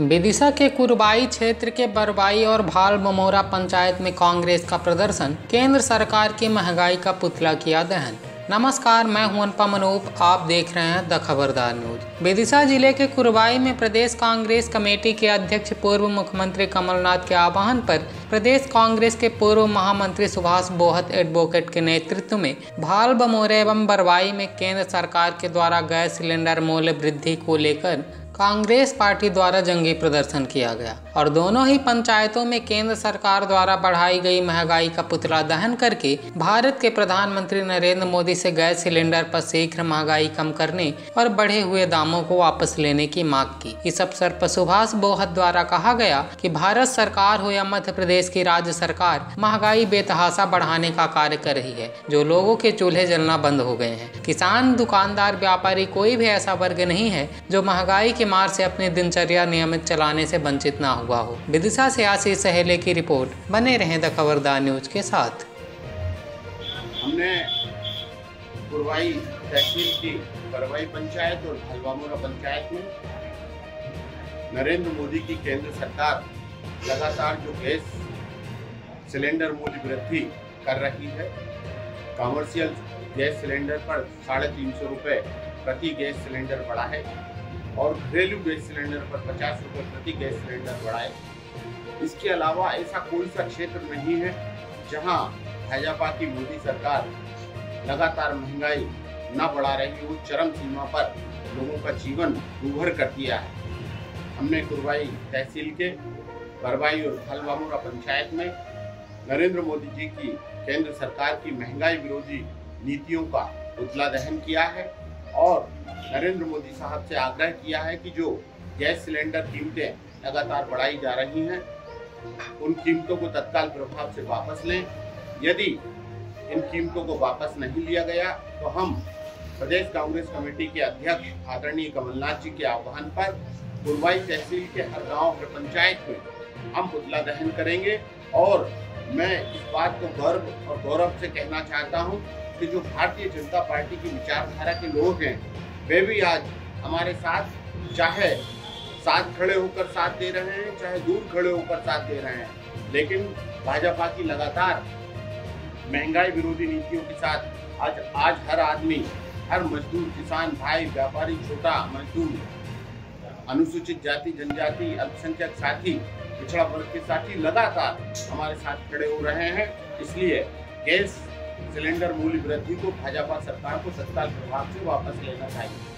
विदिशा के कुरबाई क्षेत्र के बरबाई और भाल बमोरा पंचायत में कांग्रेस का प्रदर्शन, केंद्र सरकार की महँगाई का पुतला किया दहन। नमस्कार, मैं हूँ अनुपम अनूप आप देख रहे हैं द खबरदार न्यूज़। विदिशा ज़िले के कुरबाई में प्रदेश कांग्रेस कमेटी के अध्यक्ष, पूर्व मुख्यमंत्री कमलनाथ के आह्वान पर प्रदेश कांग्रेस के पूर्व महामंत्री सुभाष बोहत एडवोकेट के नेतृत्व में भाल बमोरे एवं बरवाई में केंद्र सरकार के द्वारा गैस सिलेंडर मूल्य वृद्धि को लेकर कांग्रेस पार्टी द्वारा जंगी प्रदर्शन किया गया और दोनों ही पंचायतों में केंद्र सरकार द्वारा बढ़ाई गई महँगाई का पुतला दहन करके भारत के प्रधानमंत्री नरेंद्र मोदी से गैस सिलेंडर पर शीघ्र महँगाई कम करने और बढ़े हुए दामों को वापस लेने की मांग की। इस अवसर पर सुभाष बोहत द्वारा कहा गया कि भारत सरकार हो या मध्य प्रदेश की राज्य सरकार, महँगाई बेतहासा बढ़ाने का कार्य कर रही है, जो लोगों के चूल्हे जलना बंद हो गए हैं। किसान, दुकानदार, व्यापारी कोई भी ऐसा वर्ग नहीं है जो महँगाई के मार से अपनी दिनचर्या नियमित चलाने से वंचित ना हुआ हो। विदिशा से आशीष सहेले की रिपोर्ट। बने रहें द खबरदार न्यूज़ के साथ। हमने पंचायत और हलवामुरा पंचायत में नरेंद्र मोदी की केंद्र सरकार लगातार जो गैस सिलेंडर मूल्य वृद्धि कर रही है, कॉमर्शियल गैस सिलेंडर पर साढ़े तीन सौ रुपये प्रति गैस सिलेंडर बढ़ा है। और घरेलू गैस सिलेंडर पर पचास रुपये प्रति गैस सिलेंडर बढ़ाए। इसके अलावा ऐसा कोई सा क्षेत्र नहीं है जहाँ भाजपा की मोदी सरकार लगातार महँगाई न बढ़ा रही हो, चरम सीमा पर लोगों का जीवन उभर कर दिया है। हमने कुरवाई तहसील के बरबाई और फलवामुरा पंचायत में नरेंद्र मोदी जी की, केंद्र सरकार की महँगाई विरोधी नीतियों का पुतला दहन किया है और नरेंद्र मोदी साहब से आग्रह किया है कि जो गैस सिलेंडर कीमतें लगातार बढ़ाई जा रही हैं, उन कीमतों को तत्काल प्रभाव से वापस लें। यदि इन कीमतों को वापस नहीं लिया गया तो हम प्रदेश कांग्रेस कमेटी के अध्यक्ष आदरणीय कमलनाथ जी के आह्वान पर गुरवाई तहसील के हर गाँव, हर पंचायत में हम पुतला दहन करेंगे। और मैं इस बात को गर्व और गौरव से कहना चाहता हूँ कि जो भारतीय जनता पार्टी की विचारधारा के लोग हैं वे भी आज हमारे साथ चाहे साथ खड़े होकर साथ दे रहे हैं, चाहे दूर खड़े होकर साथ दे रहे हैं, लेकिन भाजपा की लगातार महँगाई विरोधी नीतियों के साथ आज आज हर आदमी, हर मजदूर, किसान, भाई, व्यापारी, छोटा, मजदूर, अनुसूचित जाति, जनजाति, अल्पसंख्यक साथी, पिछड़ा वर्ग के साथी लगातार हमारे साथ खड़े हो रहे हैं। इसलिए गैस सिलेंडर मूल्य वृद्धि को भाजपा सरकार को तत्काल प्रभाव से वापस लेना चाहिए।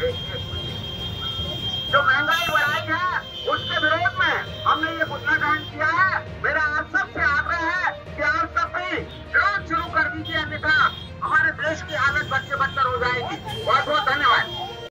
जो महँगाई बढ़ाई है उसके विरोध में हमने ये मुद्दा कांड किया